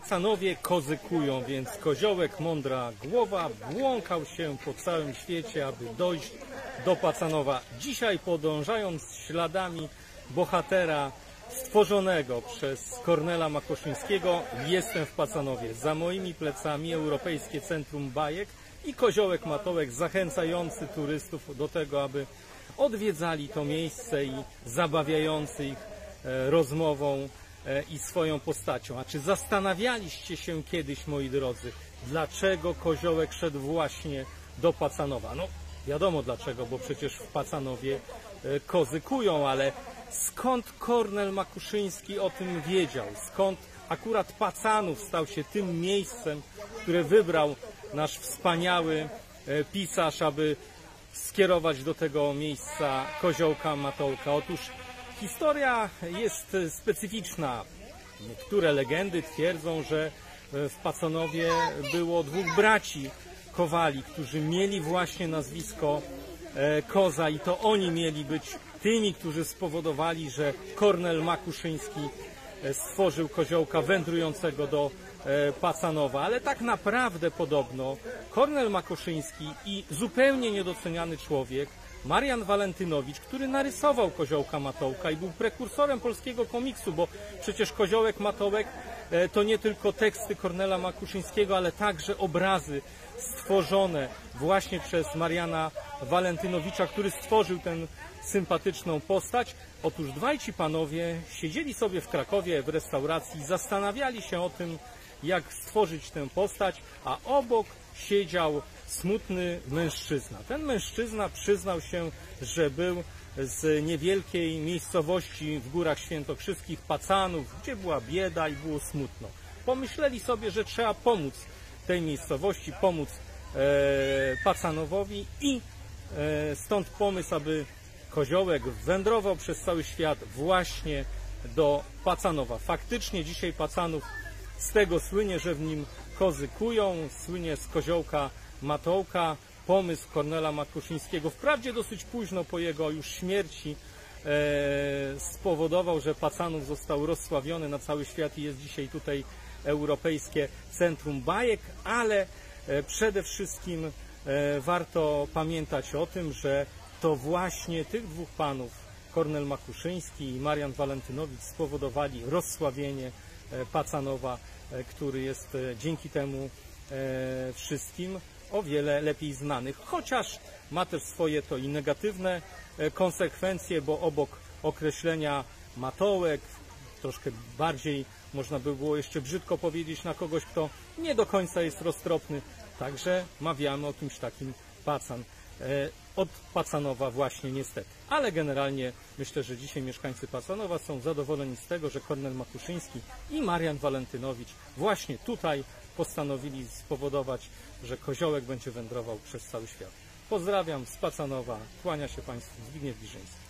Pacanowie kozykują, więc koziołek, mądra głowa, błąkał się po całym świecie, aby dojść do Pacanowa. Dzisiaj podążając śladami bohatera stworzonego przez Kornela Makoszyńskiego, jestem w Pacanowie. Za moimi plecami Europejskie Centrum Bajek i koziołek Matołek zachęcający turystów do tego, aby odwiedzali to miejsce i zabawiający ich e, rozmową i swoją postacią. A czy zastanawialiście się kiedyś, moi drodzy, dlaczego koziołek szedł właśnie do Pacanowa? No, wiadomo dlaczego, bo przecież w Pacanowie e, kozy kują, ale skąd Kornel Makuszyński o tym wiedział? Skąd akurat Pacanów stał się tym miejscem, które wybrał nasz wspaniały e, pisarz, aby skierować do tego miejsca koziołka Matołka? Otóż historia jest specyficzna. Niektóre legendy twierdzą, że e, w Pacanowie było dwóch braci Kowali, którzy mieli właśnie nazwisko e, Koza i to oni mieli być tymi, którzy spowodowali, że Kornel Makuszyński e, stworzył koziołka wędrującego do Pacanowa. Ale tak naprawdę podobno Kornel Makuszyński i zupełnie niedoceniany człowiek Marian Walentynowicz, który narysował koziołka Matołka i był prekursorem polskiego komiksu, bo przecież koziołek Matołek e, to nie tylko teksty Kornela Makuszyńskiego, ale także obrazy stworzone właśnie przez Mariana Walentynowicza, który stworzył tę sympatyczną postać. Otóż dwaj ci panowie siedzieli sobie w Krakowie w restauracji, zastanawiali się o tym, jak stworzyć tę postać, a obok siedział smutny mężczyzna. Ten mężczyzna przyznał się, że był z niewielkiej miejscowości w Górach Świętokrzyskich, Pacanów, gdzie była bieda i było smutno. Pomyśleli sobie, że trzeba pomóc tej miejscowości, pomóc e, Pacanowowi i e, stąd pomysł, aby koziołek wędrował przez cały świat właśnie do Pacanowa. Faktycznie dzisiaj Pacanów z tego słynie, że w nim kozy kują, słynie z koziołka Matołka, pomysł Kornela Makuszyńskiego, wprawdzie dosyć późno po jego już śmierci, e, spowodował, że Pacanów został rozsławiony na cały świat i jest dzisiaj tutaj Europejskie Centrum Bajek, ale e, przede wszystkim e, warto pamiętać o tym, że to właśnie tych dwóch panów, Kornel Makuszyński i Marian Walentynowicz spowodowali rozsławienie Pacanowa, który jest dzięki temu wszystkim o wiele lepiej znany. Chociaż ma też swoje to i negatywne konsekwencje, bo obok określenia matołek, troszkę bardziej można by było jeszcze brzydko powiedzieć na kogoś, kto nie do końca jest roztropny. Także mawiamy o kimś takim pacan. Od Pacanowa właśnie niestety. Ale generalnie myślę, że dzisiaj mieszkańcy Pacanowa są zadowoleni z tego, że Kornel Makuszyński i Marian Walentynowicz właśnie tutaj postanowili spowodować, że koziołek będzie wędrował przez cały świat. Pozdrawiam z Pacanowa, kłania się Państwu Zbigniew Giżyński.